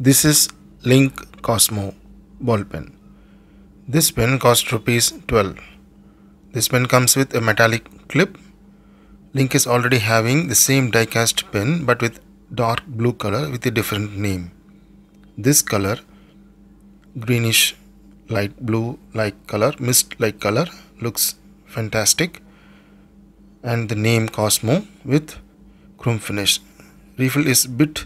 This is Linc Cosmo ball pen. This pen costs rupees 12. This pen comes with a metallic clip. Linc is already having the same die-cast pen but with dark blue color with a different name. This color greenish light blue like color mist like color looks fantastic and the name Cosmo with chrome finish. Refill is bit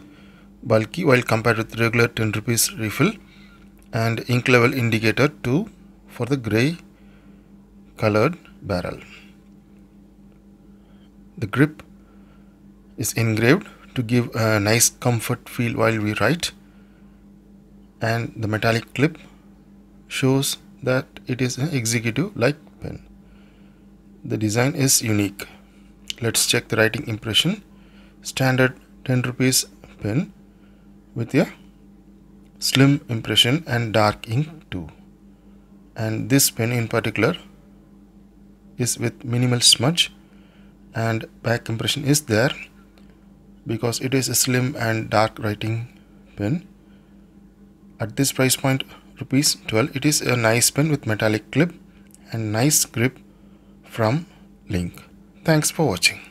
bulky while compared with regular 10 rupees refill and ink level indicator 2 for the gray colored barrel. The grip is engraved to give a nice comfort feel while we write and the metallic clip shows that it is an executive like pen. The design is unique. Let's check the writing impression. Standard 10 rupees pen with a slim impression and dark ink too. And this pen in particular is with minimal smudge and back impression is there because it is a slim and dark writing pen. At this price point rupees 12 it is a nice pen with metallic clip and nice grip from Linc. Thanks for watching